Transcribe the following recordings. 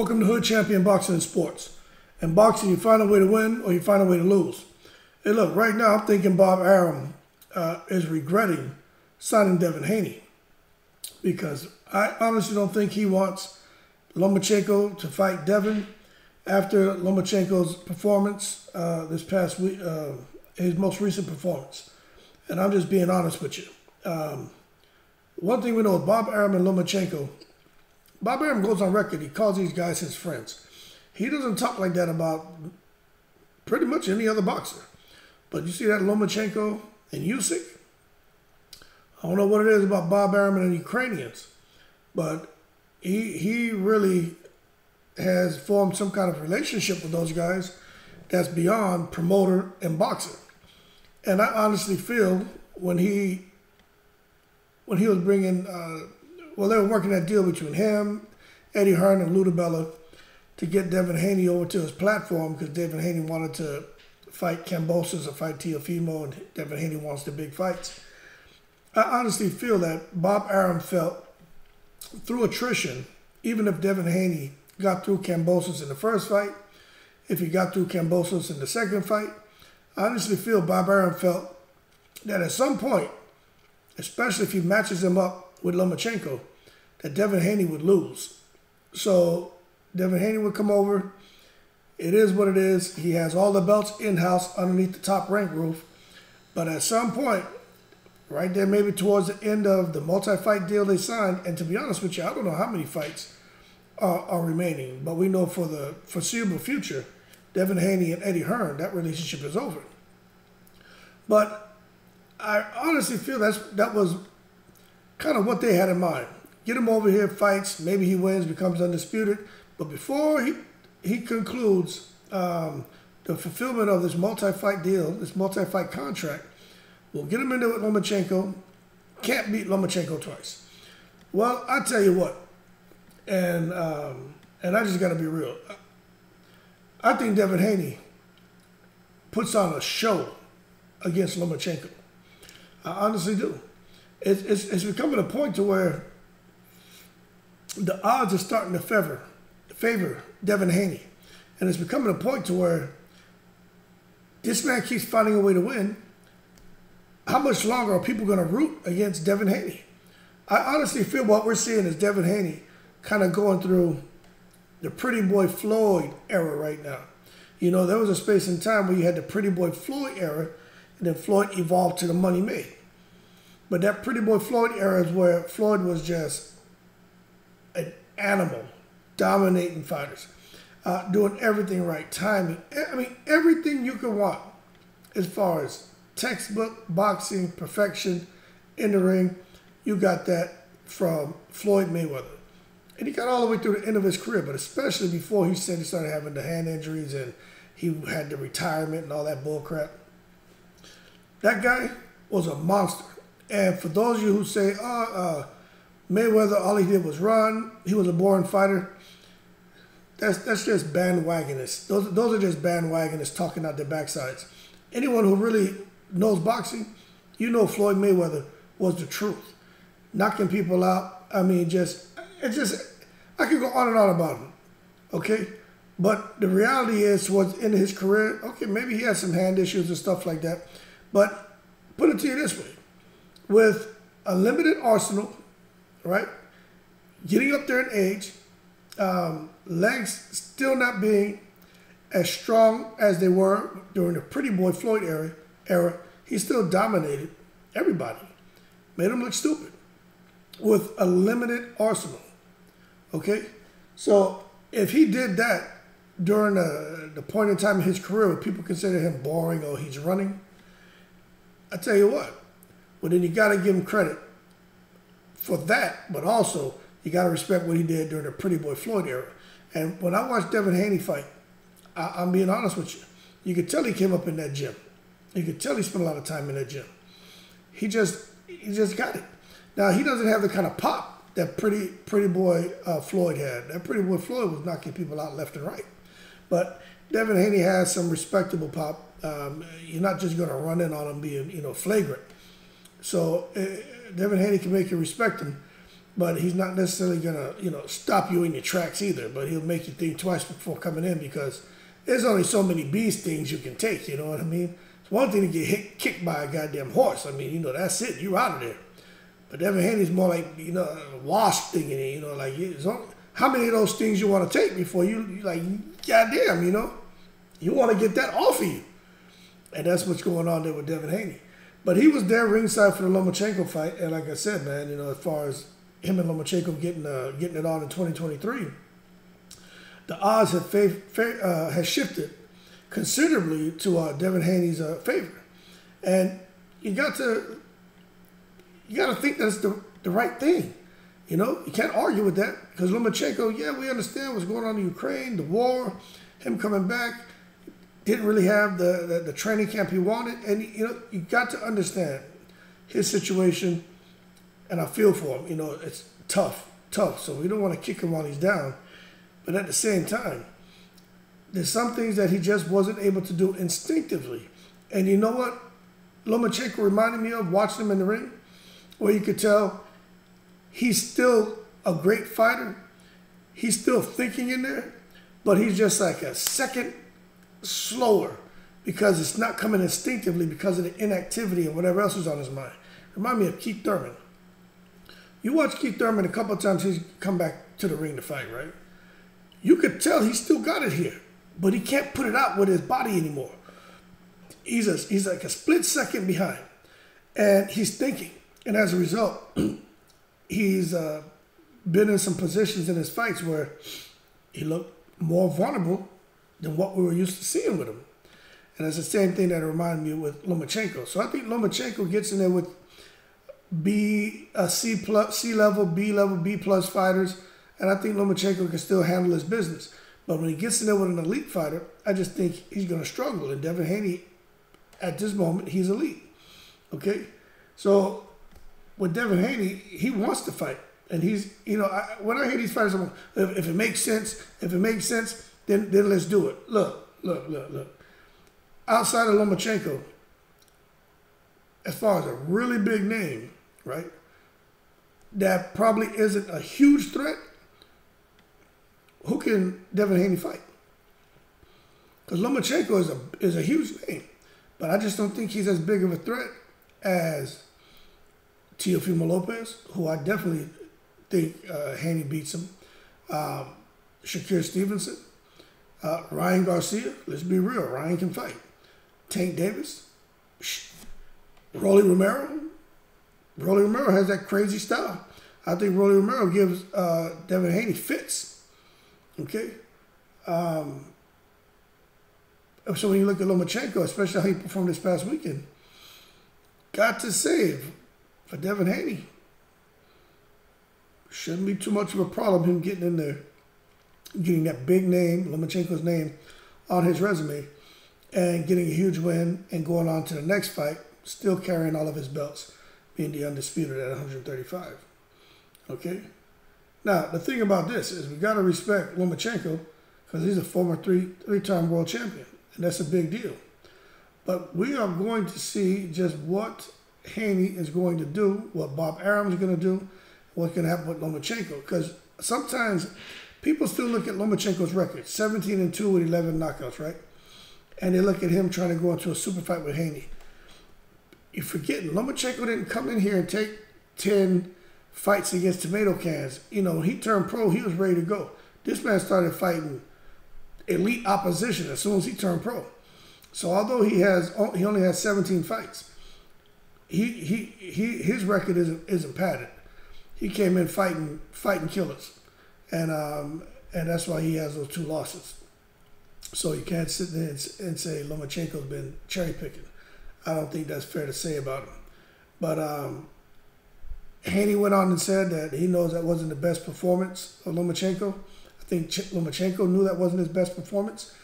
Welcome to Hood Champion Boxing and Sports. In boxing, you find a way to win or you find a way to lose. Hey, look, right now I'm thinking Bob Arum uh, is regretting signing Devin Haney because I honestly don't think he wants Lomachenko to fight Devin after Lomachenko's performance uh, this past week, uh, his most recent performance. And I'm just being honest with you. Um, one thing we know, Bob Arum and Lomachenko Bob Arum goes on record. He calls these guys his friends. He doesn't talk like that about pretty much any other boxer. But you see that Lomachenko and Usyk? I don't know what it is about Bob Arum and the Ukrainians, but he he really has formed some kind of relationship with those guys that's beyond promoter and boxer. And I honestly feel when he when he was bringing uh, well, they were working that deal between him, Eddie Hearn, and Lou DiBella to get Devin Haney over to his platform because Devin Haney wanted to fight Kambosos or fight Teofimo, and Devin Haney wants the big fights. I honestly feel that Bob Arum felt through attrition, even if Devin Haney got through Kambosos in the first fight, if he got through Kambosos in the second fight, I honestly feel Bob Arum felt that at some point, especially if he matches him up with Lomachenko that Devin Haney would lose. So Devin Haney would come over. It is what it is. He has all the belts in house underneath the top rank roof. But at some point, right there, maybe towards the end of the multi fight deal they signed, and to be honest with you, I don't know how many fights are, are remaining, but we know for the foreseeable future, Devin Haney and Eddie Hearn, that relationship is over. But I honestly feel that's that was kind of what they had in mind. Get him over here, fights, maybe he wins, becomes undisputed. But before he, he concludes um, the fulfillment of this multi-fight deal, this multi-fight contract, we'll get him into it Lomachenko. Can't beat Lomachenko twice. Well, I tell you what, and um, and I just got to be real. I think Devin Haney puts on a show against Lomachenko. I honestly do it's, it's, it's becoming a point to where the odds are starting to favor favor Devin Haney, and it's becoming a point to where this man keeps finding a way to win. How much longer are people going to root against Devin Haney? I honestly feel what we're seeing is Devin Haney kind of going through the Pretty Boy Floyd era right now. You know, there was a space in time where you had the Pretty Boy Floyd era, and then Floyd evolved to the Money May. But that Pretty Boy Floyd era is where Floyd was just an animal, dominating fighters, uh, doing everything right, timing. I mean, everything you could want as far as textbook boxing, perfection in the ring. You got that from Floyd Mayweather. And he got all the way through the end of his career, but especially before he said he started having the hand injuries and he had the retirement and all that bullcrap. That guy was a monster. And for those of you who say, oh, uh, Mayweather, all he did was run, he was a boring fighter, that's that's just bandwagonists. Those, those are just bandwagonists talking out their backsides. Anyone who really knows boxing, you know Floyd Mayweather was the truth. Knocking people out, I mean, just, it's just, I could go on and on about him, okay? But the reality is, towards in his career, okay, maybe he had some hand issues and stuff like that. But put it to you this way with a limited arsenal, right? Getting up there in age, um, legs still not being as strong as they were during the Pretty Boy Floyd era. Era, he still dominated everybody, made him look stupid with a limited arsenal. Okay, so if he did that during the, the point in time in his career where people consider him boring or he's running, I tell you what, well, then you got to give him credit for that, but also you got to respect what he did during the Pretty Boy Floyd era. And when I watched Devin Haney fight, I, am being honest with you, you could tell he came up in that gym. You could tell he spent a lot of time in that gym. He just he just got it. Now he doesn't have the kind of pop that Pretty Pretty Boy uh, Floyd had. That Pretty Boy Floyd was knocking people out left and right, but Devin Haney has some respectable pop. Um, you're not just going to run in on him being you know flagrant. So uh, Devin Haney can make you respect him. but he's not necessarily gonna, you know, stop you in your tracks either. But he'll make you think twice before coming in because there's only so many bee stings you can take. You know what I mean? It's one thing to get hit, kicked by a goddamn horse. I mean, you know, that's it. You're out of there. But Devin Haney's more like, you know, a wasp thing in it. You know, like how many of those things you want to take before you, you like, goddamn, you know, you want to get that off of you. And that's what's going on there with Devin Haney. But he was there ringside for the Lomachenko fight, and like I said, man, you know, as far as him and Lomachenko getting uh, getting it on in 2023, the odds have fav- uh, has shifted considerably to uh, Devin Haney's uh, favor, and you got to you got to think that's the the right thing. You know, you can't argue with that because Lomachenko, yeah, we understand what's going on in Ukraine, the war, him coming back didn't really have the, the, the training camp he wanted. And, you know, you got to understand his situation, and I feel for him. You know, it's tough, tough. So we don't want to kick him while he's down. But at the same time, there's some things that he just wasn't able to do instinctively. And you know what Lomachenko reminded me of watching him in the ring? Where you could tell he's still a great fighter. He's still thinking in there, but he's just like a second slower because it's not coming instinctively because of the inactivity and whatever else is on his mind. Remind me of Keith Thurman. You watch Keith Thurman a couple of times, he's come back to the ring to fight, right? You could tell he's still got it here, but he can't put it out with his body anymore. He's, a, he's like a split second behind, and he's thinking. And as a result, he's uh, been in some positions in his fights where he looked more vulnerable than what we were used to seeing with him. And it's the same thing that reminded me with Lomachenko. So I think Lomachenko gets in there with B, a C plus, C level, B level, B plus fighters, and I think Lomachenko can still handle his business. But when he gets in there with an elite fighter, I just think he's going to struggle. And Devin Haney, at this moment, he's elite. Okay, so with Devin Haney, he wants to fight, and he's you know I, when I hear these fighters, I'm, if, if it makes sense, if it makes sense, then, then let's do it. Look, look, look, look. Outside of Lomachenko, as far as a really big name, right, that probably isn't a huge threat, who can Devin Haney fight? Because Lomachenko is a, is a huge name, but I just don't think he's as big of a threat as Teofimo Lopez, who I definitely think uh, Haney beats him. Um, Shakur Stevenson, uh, Ryan Garcia, let's be real, Ryan can fight. Tank Davis, Rolly Romero. Rolly Romero has that crazy style. I think Rolly Romero gives uh, Devin Haney fits. Okay. Um, so when you look at Lomachenko, especially how he performed this past weekend, got to save for Devin Haney. Shouldn't be too much of a problem him getting in there getting that big name, Lomachenko's name, on his resume, and getting a huge win and going on to the next fight, still carrying all of his belts, being the undisputed at 135. Okay? Now, the thing about this is we got to respect Lomachenko because he's a former three three time world champion, and that's a big deal. But we are going to see just what Haney is going to do, what Bob Arum is going to do, what's going to happen with Lomachenko. Because sometimes people still look at Lomachenko's record 17 and 2 with 11 knockouts, right? And they look at him trying to go into a super fight with Haney. You're forgetting, Lomachenko didn't come in here and take 10 fights against tomato cans. You know, he turned pro, he was ready to go. This man started fighting elite opposition as soon as he turned pro. So although he has he only has 17 fights, he he he his record isn't isn't padded. He came in fighting fighting killers and um, and that's why he has those two losses. So you can't sit there and, say Lomachenko's been cherry picking. I don't think that's fair to say about him. But um, Haney went on and said that he knows that wasn't the best performance of Lomachenko. I think Ch- Lomachenko knew that wasn't his best performance.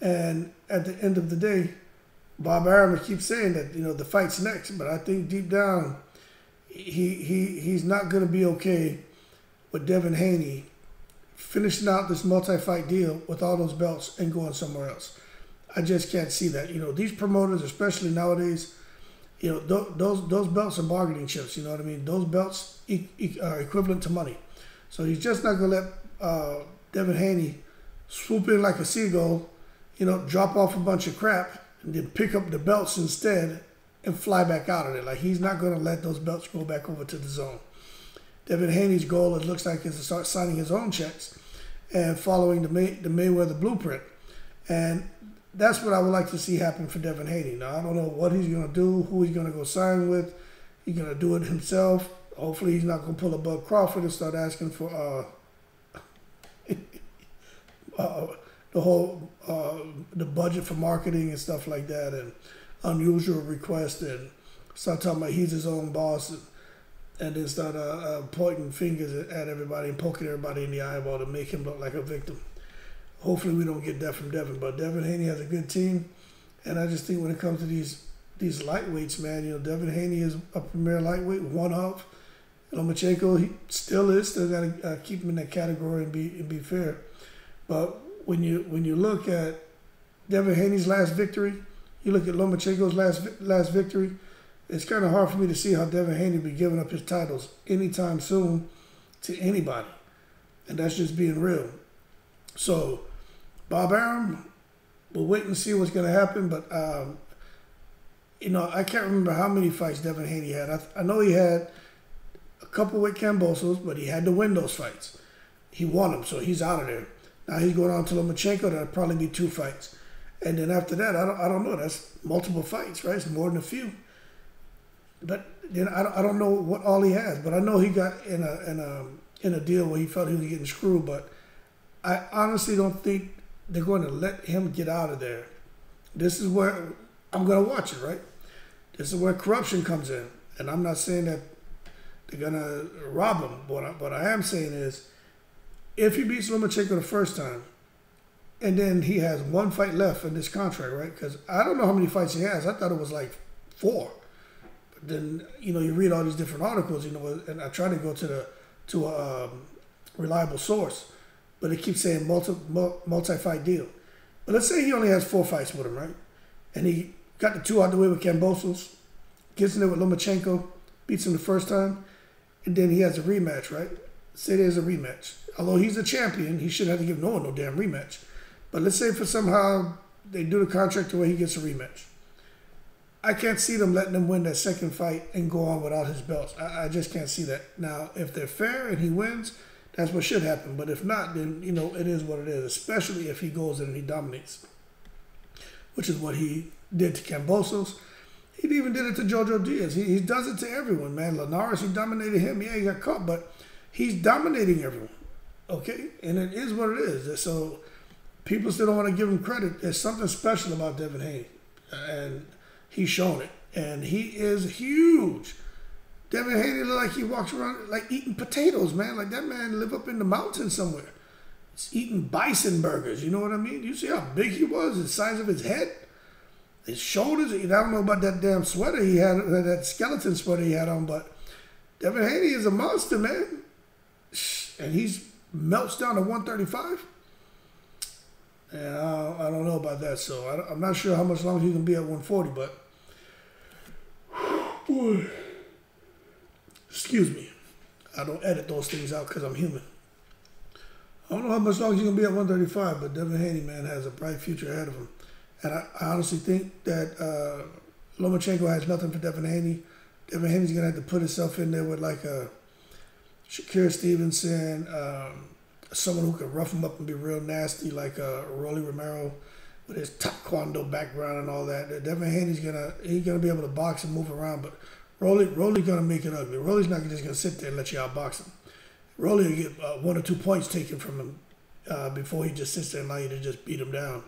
And at the end of the day, Bob Arum keeps saying that you know the fight's next, but I think deep down, he he he's not going to be okay with Devin Haney finishing out this multi-fight deal with all those belts and going somewhere else. I just can't see that. You know, these promoters, especially nowadays, you know, th- those those belts are bargaining chips. You know what I mean? Those belts, e- e- uh, equivalent to money. So he's just not going to let uh, Devin Haney swoop in like a seagull, you know, drop off a bunch of crap, and then pick up the belts instead and fly back out of there. Like he's not going to let those belts go back over to the zone. Devin Haney's goal, it looks like, is to start signing his own checks and following the May, the Mayweather blueprint. And that's what I would like to see happen for Devin Haney. Now I don't know what he's going to do, who he's going to go sign with. He's going to do it himself. Hopefully, he's not going to pull a Bud Crawford and start asking for uh, uh, the whole uh, the budget for marketing and stuff like that, and unusual requests, and start talking about he's his own boss, and, and then start uh, uh, pointing fingers at everybody and poking everybody in the eyeball to make him look like a victim. Hopefully, we don't get that from Devin, but Devin Haney has a good team, and I just think when it comes to these these lightweights, man, you know, Devin Haney is a premier lightweight, one of. Lomachenko, he still is. Still got to uh, keep him in that category and be and be fair. But when you when you look at Devin Haney's last victory, you look at Lomachenko's last last victory. It's kind of hard for me to see how Devin Haney be giving up his titles anytime soon to anybody, and that's just being real. So, Bob Arum, we'll wait and see what's going to happen. But um, you know, I can't remember how many fights Devin Haney had. I, I know he had a couple with Kambosos, but he had to win those fights. He won them, so he's out of there. Now he's going on to Lomachenko. That'll probably be two fights, and then after that, I don't, I don't know. That's multiple fights, right? It's more than a few. But then I don't, I don't know what all he has, but I know he got in a in a in a deal where he felt he was getting screwed. But I honestly don't think they're going to let him get out of there. This is where I'm going to watch it, right? This is where corruption comes in, and I'm not saying that they're gonna rob him. What I, what I am saying is, if he beats Lomachenko the first time, and then he has one fight left in this contract, right? Because I don't know how many fights he has. I thought it was like four. Then you know you read all these different articles, you know, and I try to go to the to a um, reliable source, but it keeps saying multi multi fight deal. But let's say he only has four fights with him, right? And he got the two out the way with Kambosos, gets in there with Lomachenko, beats him the first time and then he has a rematch, right? Say there's a rematch. Although he's a champion, he shouldn't have to give no one no damn rematch. But let's say for somehow they do the contract to where he gets a rematch. I can't see them letting him win that second fight and go on without his belts. I, I just can't see that. Now, if they're fair and he wins, that's what should happen. But if not, then you know it is what it is. Especially if he goes in and he dominates, which is what he did to Kambosos. he even did it to Jojo Diaz. He, he does it to everyone, man. Linares, he dominated him. Yeah, he got caught, but he's dominating everyone. Okay? And it is what it is. So people still don't want to give him credit. There's something special about Devin Haney. And he's shown it. And he is huge. Devin Haney look like he walks around like eating potatoes, man. Like that man live up in the mountains somewhere. He's eating bison burgers. You know what I mean? You see how big he was, the size of his head? his shoulders. I don't know about that damn sweater he had, that skeleton sweater he had on, but Devin Haney is a monster, man. And he's melts down to 135. And I, don't know about that, so I, am not sure how much longer he can be at 140, but excuse me. I don't edit those things out because I'm human. I don't know how much longer he's gonna be at 135, but Devin Haney, man, has a bright future ahead of him. And I, I honestly think that uh, Lomachenko has nothing for Devin Haney. Devin Haney's gonna have to put himself in there with like a Shakur Stevenson, um, someone who can rough him up and be real nasty, like uh, Rolly Romero with his taekwondo background and all that. Devin Haney's gonna he's gonna be able to box and move around, but Rolly Rolly's gonna make it ugly. Rolly's not just gonna sit there and let you outbox him. Rolly will get uh, one or two points taken from him uh, before he just sits there and allow you to just beat him down.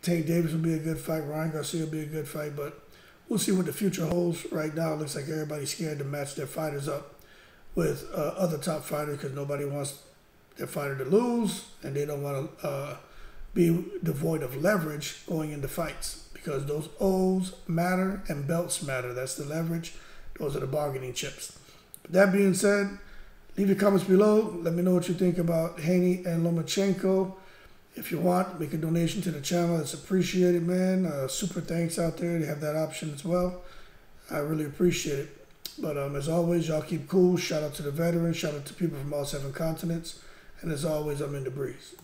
Tank Davis will be a good fight. Ryan Garcia will be a good fight, but we'll see what the future holds. Right now, it looks like everybody's scared to match their fighters up with uh, other top fighters because nobody wants their fighter to lose, and they don't want to uh, be devoid of leverage going into fights because those O's matter and belts matter. That's the leverage. Those are the bargaining chips. But that being said, leave your comments below. Let me know what you think about Haney and Lomachenko. If you want, make a donation to the channel. It's appreciated, man. Uh, super thanks out there. They have that option as well. I really appreciate it. But um, as always, y'all keep cool. Shout out to the veterans. Shout out to people from all seven continents. And as always, I'm in the breeze.